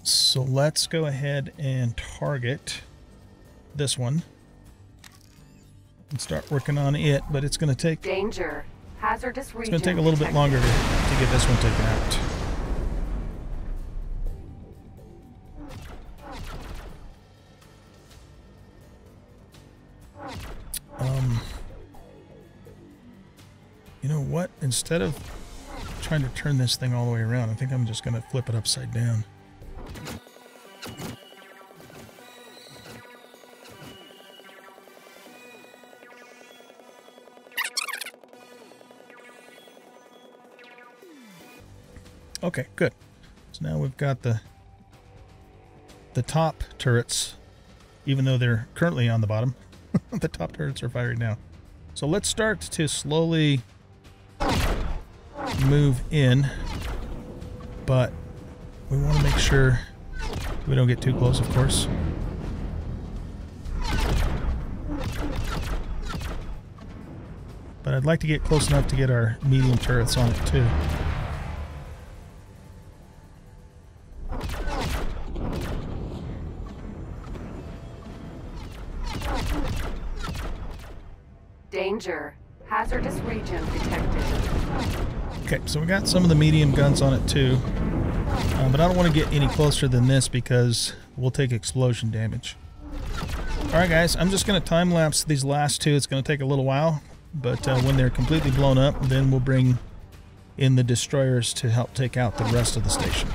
So let's go ahead and target this one and start working on it, but it's going to take Danger. Hazardous region. going to take a little bit longer to, to get this one taken out. Um, you know what? Instead of trying to turn this thing all the way around, I think I'm just going to flip it upside down. Okay, good. So now we've got the the top turrets, even though they're currently on the bottom. *laughs* the top turrets are firing now. So let's start to slowly move in, but we want to make sure we don't get too close, of course. But I'd like to get close enough to get our medium turrets on it too. Got some of the medium guns on it too. Uh, but I don't want to get any closer than this because we'll take explosion damage. Alright guys, I'm just going to time lapse these last two. It's going to take a little while, but uh, when they're completely blown up, then we'll bring in the destroyers to help take out the rest of the station.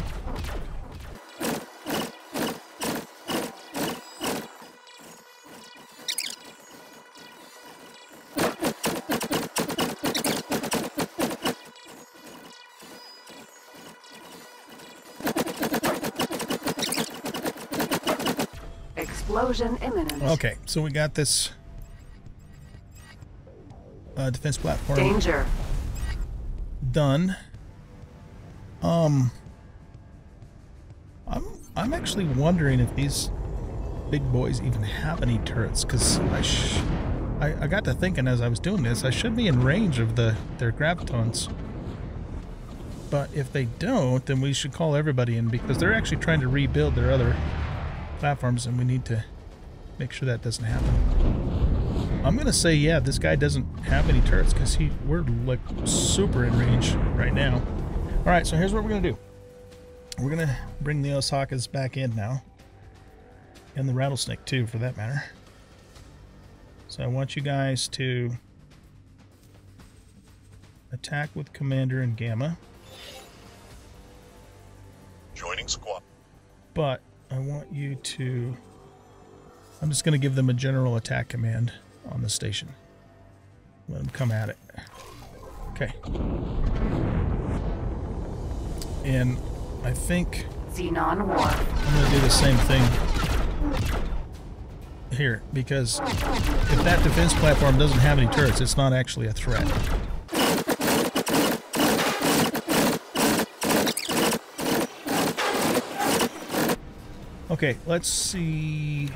Okay, so we got this uh, defense platform Danger. done. Um, I'm I'm actually wondering if these big boys even have any turrets, because I, sh- I I got to thinking as I was doing this, I should be in range of the their gravitons. But if they don't, then we should call everybody in because they're actually trying to rebuild their other platforms, and we need to make sure that doesn't happen. I'm gonna say yeah, this guy doesn't have any turrets because he we're like super in range right now. All right, so here's what we're gonna do. We're gonna bring the Osakas back in now, and the rattlesnake too, for that matter. So I want you guys to attack with Commander and Gamma, Joining squad. but I want you to. I'm just gonna give them a general attack command on the station. Let them come at it. Okay. And I think Xenon War. I'm going to do the same thing here because if that defense platform doesn't have any turrets, it's not actually a threat. Okay, let's see.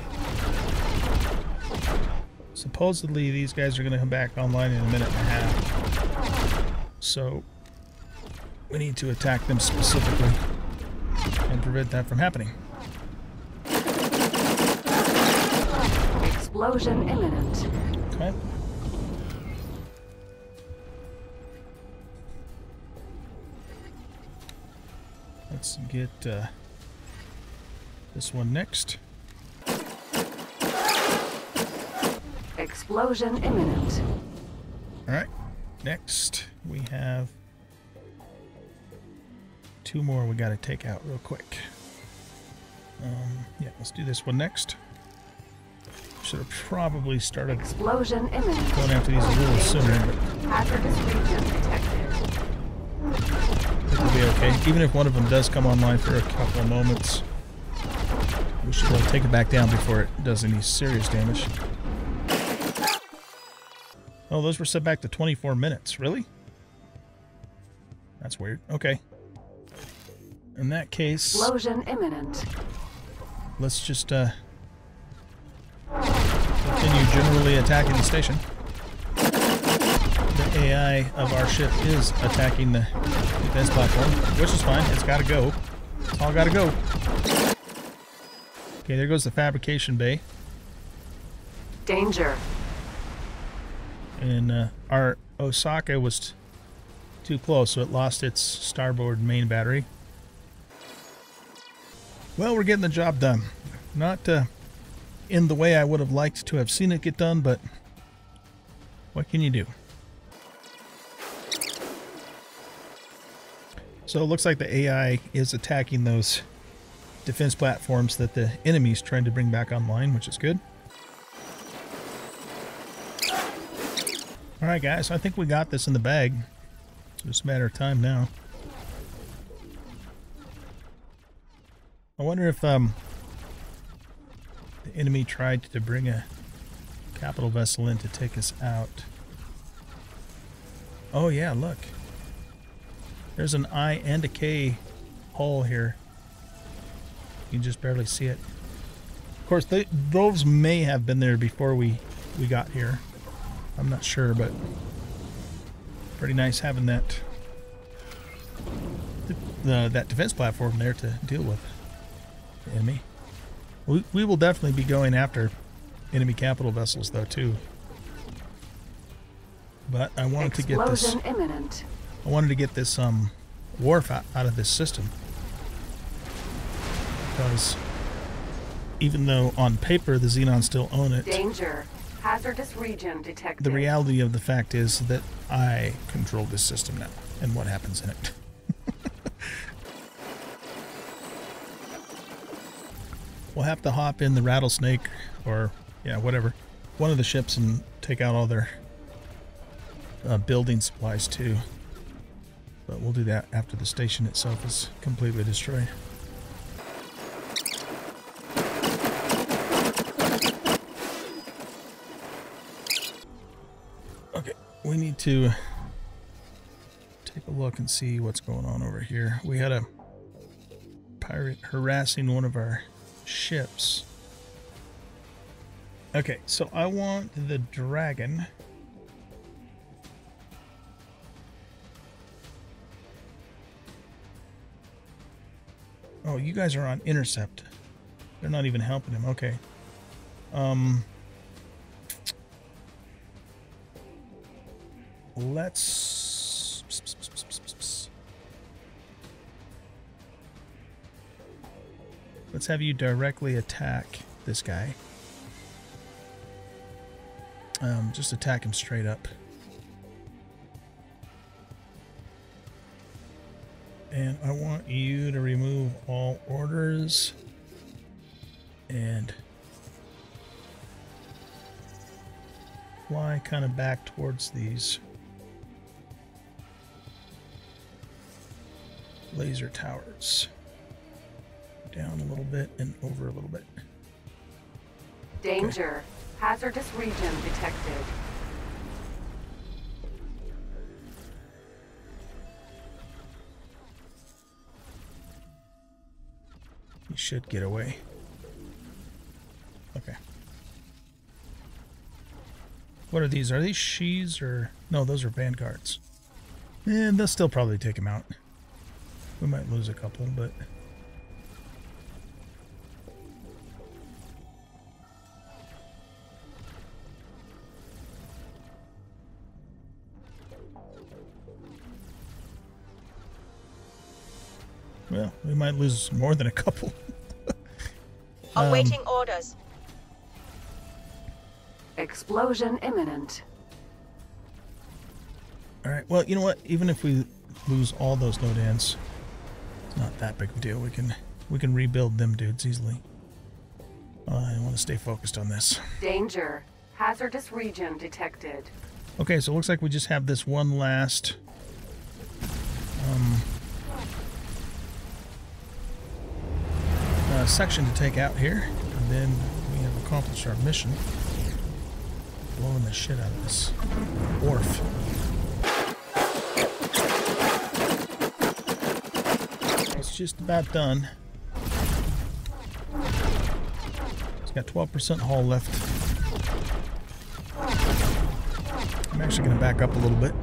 Supposedly, these guys are going to come back online in a minute and a half. So, we need to attack them specifically and prevent that from happening. Explosion imminent. Okay. Let's get uh, this one next. Explosion imminent. All right. Next, we have two more we got to take out real quick. Um, yeah, let's do this one next. Should have probably started Explosion imminent. going after these a little sooner, but Hazardous region detected. I think we'll be okay. Even if one of them does come online for a couple of moments, we should take it back down before it does any serious damage. Oh, those were set back to 24 minutes. Really? That's weird. Okay. In that case, Explosion imminent. let's just uh, continue generally attacking the station. The AI of our ship is attacking the defense platform, which is fine. It's got to go. It's all got to go. Okay, there goes the fabrication bay. Danger. And uh, our Osaka was too close, so it lost its starboard main battery. Well, we're getting the job done. Not uh, in the way I would have liked to have seen it get done, but what can you do? So it looks like the AI is attacking those defense platforms that the enemy's trying to bring back online, which is good. All right, guys, I think we got this in the bag. It's just a matter of time now. I wonder if um, the enemy tried to bring a capital vessel in to take us out. Oh yeah, look. There's an I and a K hole here. You can just barely see it. Of course, they, those may have been there before we, we got here. I'm not sure, but pretty nice having that the, that defense platform there to deal with the enemy. We, we will definitely be going after enemy capital vessels though too. But I wanted to get this imminent. I wanted to get this um wharf out, out of this system. Because even though on paper the Xenon still own it, Danger. Hazardous region detected. the reality of the fact is that I control this system now and what happens in it. *laughs* we'll have to hop in the rattlesnake or yeah, whatever. One of the ships and take out all their uh, building supplies too. But we'll do that after the station itself is completely destroyed. We need to take a look and see what's going on over here. We had a pirate harassing one of our ships. Okay, so I want the dragon. Oh, you guys are on intercept. They're not even helping him. Okay. Um let's let's have you directly attack this guy. Um, just attack him straight up. And I want you to remove all orders and fly kind of back towards these laser towers. Down a little bit and over a little bit. Danger. Hazardous region detected. You should get away. Okay. What are these? Are these Shihs or no? Those are vanguards. And they'll still probably take him out. We might lose a couple, but well, we might lose more than a couple. *laughs* Um, Awaiting orders. Explosion imminent. All right. Well, you know what? Even if we lose all those Lodans, it's not that big of a deal. We can we can rebuild them dudes easily. I want to stay focused on this. Danger. Hazardous region detected. Okay, so it looks like we just have this one last um, uh, section to take out here, and then we have accomplished our mission. Blowing the shit out of this wharf. Just about done. It's got 12% hull left. I'm actually going to back up a little bit.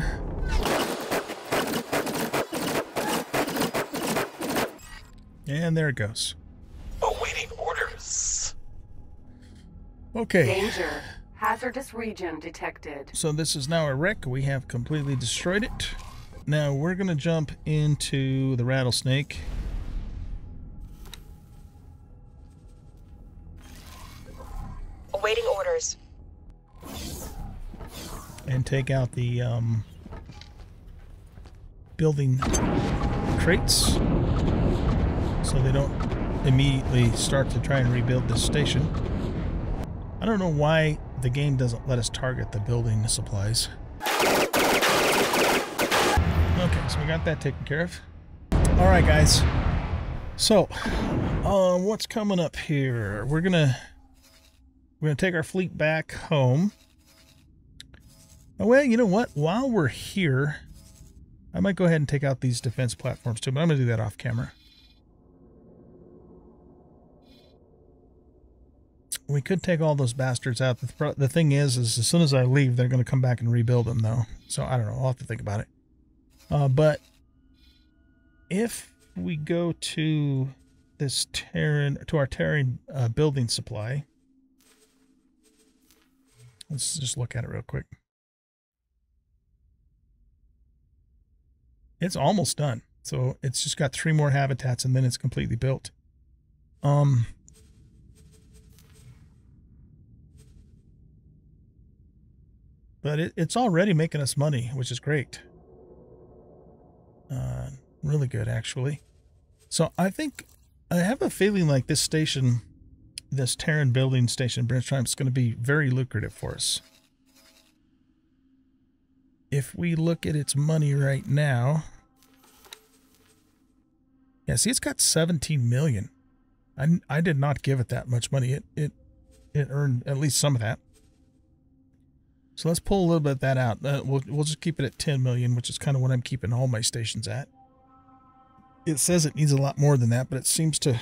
And there it goes. Awaiting orders. Okay. Danger. Hazardous region detected. So this is now a wreck. We have completely destroyed it. Now we're going to jump into the rattlesnake. Take out the um, building crates so they don't immediately start to try and rebuild this station. I don't know why the game doesn't let us target the building supplies. Okay, so we got that taken care of. All right, guys. So, um, what's coming up here? We're gonna we're gonna take our fleet back home. Oh, well, you know what? While we're here, I might go ahead and take out these defense platforms too, but I'm going to do that off camera. We could take all those bastards out. The, the thing is, is as soon as I leave, they're going to come back and rebuild them, though. So I don't know. I'll have to think about it. Uh, but if we go to this Terran, to our Terran uh, building supply, let's just look at it real quick. It's almost done. So it's just got three more habitats and then it's completely built. Um But it, it's already making us money, which is great. Uh, really good, actually. So I think I have a feeling like this station, this Terran building station, Branch Triumph, is going to be very lucrative for us if we look at its money right now, yeah, see, it's got 17 million. I, I did not give it that much money. It, it, it earned at least some of that. So let's pull a little bit of that out. Uh, we'll, we'll just keep it at 10 million, which is kind of what I'm keeping all my stations at. It says it needs a lot more than that, but it seems to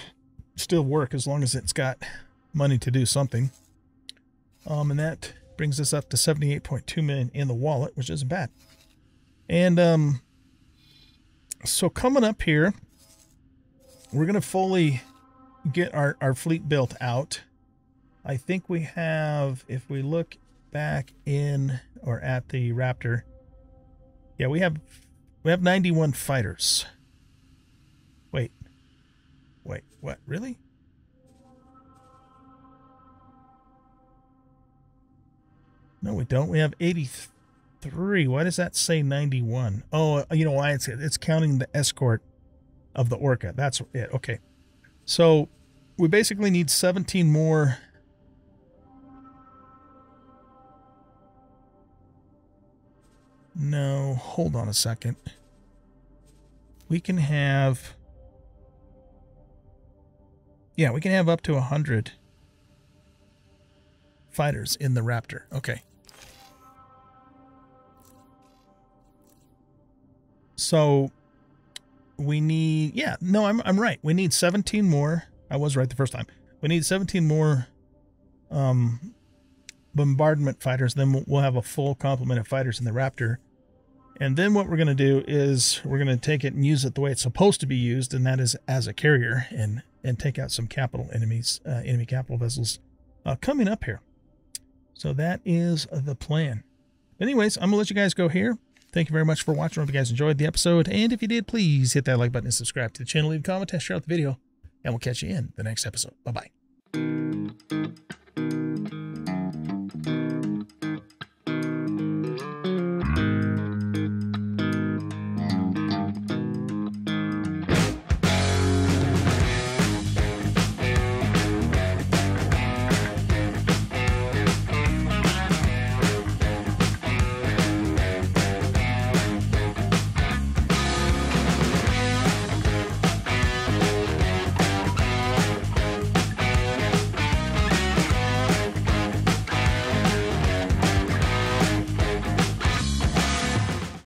still work as long as it's got money to do something. Um, and that brings us up to 78.2 million in the wallet, which isn't bad. And um, so coming up here, we're going to fully get our, our fleet built out. I think we have, if we look back in or at the Raptor, yeah, we have we have 91 fighters. Wait. Wait, what? Really? No, we don't. We have 83. Why does that say 91? Oh, uh, you know why? It's, it's counting the escort of the Orca. That's it. Okay. So we basically need 17 more. No, hold on a second. We can have. Yeah, we can have up to 100 fighters in the Raptor. Okay. So we need, yeah, no, I'm, I'm right. We need 17 more. I was right the first time. We need 17 more um, bombardment fighters. Then we'll, have a full complement of fighters in the Raptor. And then what we're going to do is we're going to take it and use it the way it's supposed to be used, and that is as a carrier and and take out some capital enemies, uh, enemy capital vessels uh, coming up here. So that is the plan. Anyways, I'm going to let you guys go here. Thank you very much for watching. I hope you guys enjoyed the episode. And if you did, please hit that like button and subscribe to the channel, leave a comment, share out the video. And we'll catch you in the next episode. Bye-bye.